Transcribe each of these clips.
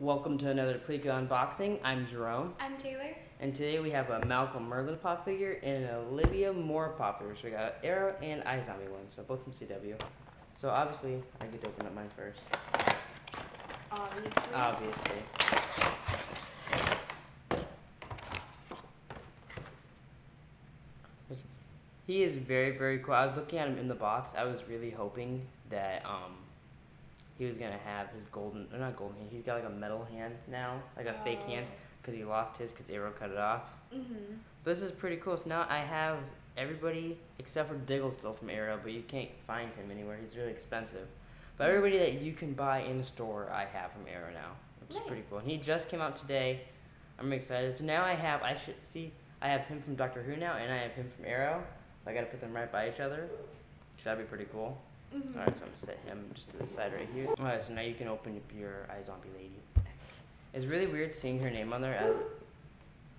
Welcome to another Pleeka unboxing. I'm Jerome, I'm Taylor. and today we have a Malcolm Merlyn pop figure and an Olivia Moore pop figure. So we got Arrow and iZombie one, so both from CW. So obviously, I get to open up mine first. Obviously. Obviously. He is very, very cool. I was looking at him in the box. I was really hoping that um, he was gonna have his golden, or not golden hand. He's got like a metal hand now, like a fake hand, because he lost his because Arrow cut it off. mm-hmm. This is pretty cool. So now I have everybody except for Diggle still from Arrow, but you can't find him anywhere. He's really expensive. But everybody that you can buy in the store, I have from Arrow now, which is pretty cool. And he just came out today. I'm excited. So now I have, I should see, I have him from Doctor Who now, and I have him from Arrow. So I got to put them right by each other. So that'd be pretty cool. Mm-hmm. All right, so I'm gonna set him just to the side right here. All right, so now you can open up your iZombie lady. It's really weird seeing her name on there as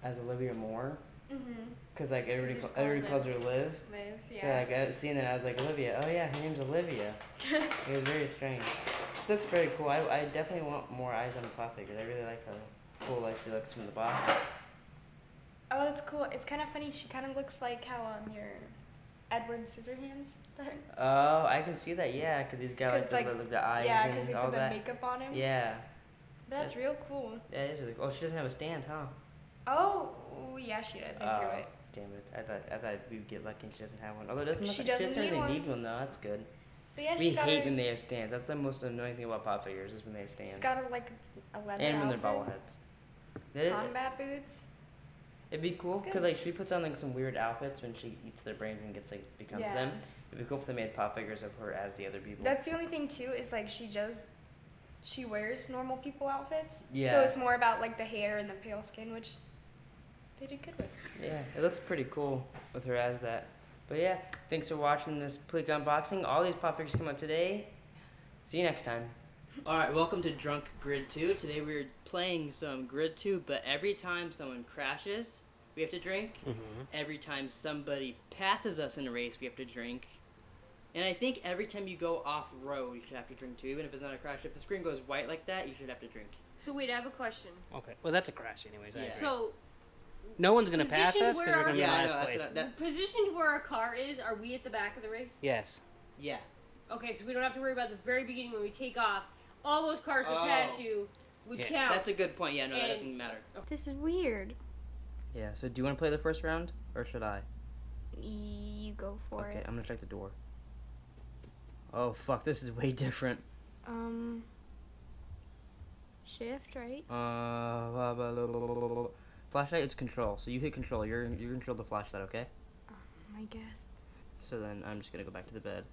as Olivia Moore. Mm-hmm. Cause like everybody, they're call, everybody calls her Liv. Live, Yeah. So like I was seeing that, I was like Olivia. Oh yeah, her name's Olivia. it was very strange. That's very cool. I, I definitely want more eyes on the pop figures. I really like how cool like she looks from the box. oh, that's cool. It's kind of funny. She kind of looks like how um your Edward Scissorhands. thing. Oh, I can see that. Yeah, cause he's got like 'Cause, the, like, the, eyes yeah, because and they all put the makeup on him. Yeah, That's real cool. yeah, it is really cool. Oh, she doesn't have a stand, huh? Oh, yeah, she does. I threw Oh, it. Damn it! I thought I thought we'd get lucky and she doesn't have one. Although it doesn't look She like doesn't she doesn't need one. need one though. That's good. But yeah, we hate when they have stands. That's the most annoying thing about pop figures is when they have stands. she's got a, like a leather and when they're bobbleheads. Combat boots. It'd be cool because like she puts on like some weird outfits when she eats their brains and gets like becomes Yeah. them. It'd be cool if they made pop figures of her as the other people. That's the only thing too is like she just She wears normal people outfits. Yeah. So it's more about like the hair and the pale skin, which they did good with. yeah, it looks pretty cool with her as that. But yeah, thanks for watching this Pleek unboxing. All these pop figures come out today. See you next time. All right, welcome to Drunk Grid 2. Today we're playing some Grid 2, but every time someone crashes, we have to drink. Mm-hmm. Every time somebody passes us in a race, we have to drink. And I think every time you go off road, you should have to drink too, even if it's not a crash. If the screen goes white like that, you should have to drink. So wait, I have a question. Okay. Well, that's a crash, anyways. I Yeah. agree. So no one's gonna pass position us because we're gonna be in Yeah, I last know, place. that's That- the position where our car is, are we at the back of the race? yes. Yeah. Okay, so we don't have to worry about the very beginning when we take off. All those cars that pass Oh. you would Yeah. count. That's a good point. Yeah, no, that doesn't matter. This is weird. Yeah, so do you want to play the first round, or should I? You go for okay, it. Okay, I'm gonna check the door. Oh, fuck, this is way different. Um. Shift, right? Uh, blah, blah, blah, blah, blah, blah, blah. flashlight is control, so you hit control. You're you control the flashlight, okay? I guess. So then I'm just gonna go back to the bed.